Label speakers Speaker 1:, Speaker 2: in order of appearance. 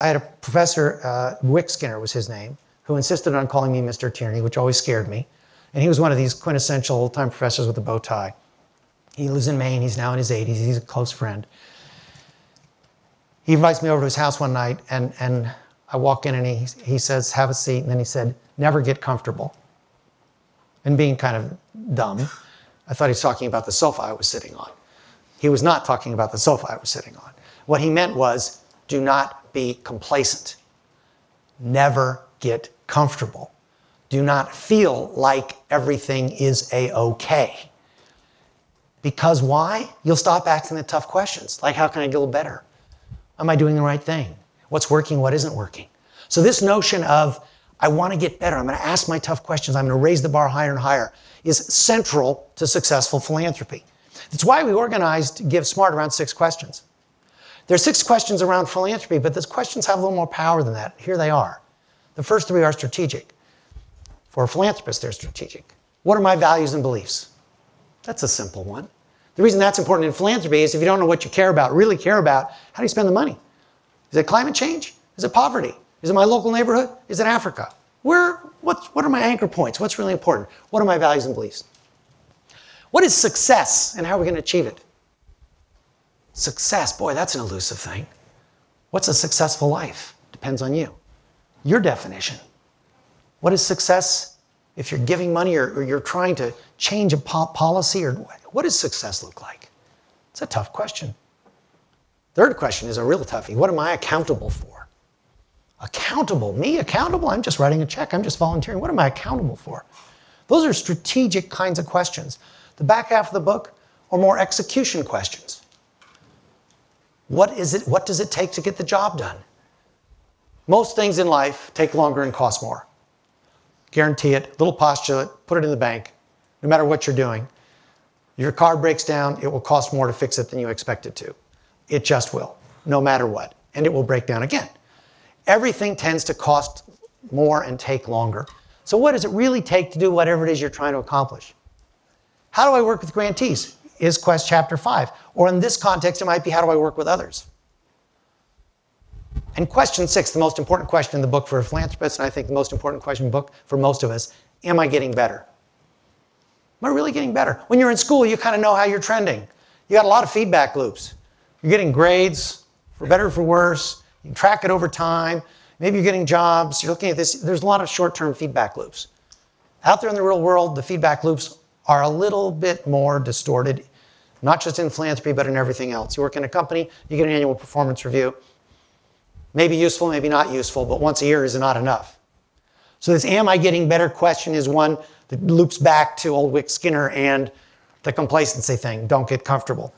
Speaker 1: I had a professor, uh, Wick Skinner was his name, who insisted on calling me Mr. Tierney, which always scared me. And he was one of these quintessential old time professors with a bow tie. He lives in Maine, he's now in his 80s, he's a close friend. He invites me over to his house one night, and, and I walk in and he, he says, Have a seat. And then he said, Never get comfortable. And being kind of dumb, I thought he was talking about the sofa I was sitting on. He was not talking about the sofa I was sitting on. What he meant was, Do not be complacent. Never get comfortable. Do not feel like everything is a okay. Because why? You'll stop asking the tough questions, like how can I get a little better? Am I doing the right thing? What's working? What isn't working? So this notion of I want to get better. I'm going to ask my tough questions. I'm going to raise the bar higher and higher is central to successful philanthropy. That's why we organized Give Smart around six questions. There are six questions around philanthropy, but those questions have a little more power than that. Here they are. The first three are strategic. For a philanthropist, they're strategic. What are my values and beliefs? That's a simple one. The reason that's important in philanthropy is if you don't know what you care about, really care about, how do you spend the money? Is it climate change? Is it poverty? Is it my local neighborhood? Is it Africa? Where, what, what are my anchor points? What's really important? What are my values and beliefs? What is success and how are we going to achieve it? Success, boy, that's an elusive thing. What's a successful life? Depends on you. Your definition. What is success if you're giving money or, or you're trying to change a po- policy? Or what does success look like? It's a tough question. Third question is a real toughie. What am I accountable for? Accountable? Me accountable? I'm just writing a check. I'm just volunteering. What am I accountable for? Those are strategic kinds of questions. The back half of the book are more execution questions. What is it? What does it take to get the job done? Most things in life take longer and cost more. Guarantee it. Little postulate, put it in the bank, no matter what you're doing. Your car breaks down, it will cost more to fix it than you expect it to. It just will, no matter what. And it will break down again. Everything tends to cost more and take longer. So, what does it really take to do whatever it is you're trying to accomplish? How do I work with grantees? Is Quest Chapter 5. Or in this context, it might be how do I work with others? And question six, the most important question in the book for a philanthropist, and I think the most important question in the book for most of us, am I getting better? Am I really getting better? When you're in school, you kind of know how you're trending. You got a lot of feedback loops. You're getting grades, for better or for worse. You can track it over time. Maybe you're getting jobs. You're looking at this. There's a lot of short-term feedback loops. Out there in the real world, the feedback loops are a little bit more distorted, not just in philanthropy, but in everything else. You work in a company, you get an annual performance review. Maybe useful, maybe not useful, but once a year is not enough. So this am I getting better question is one that loops back to old Wick Skinner and the complacency thing. Don't get comfortable.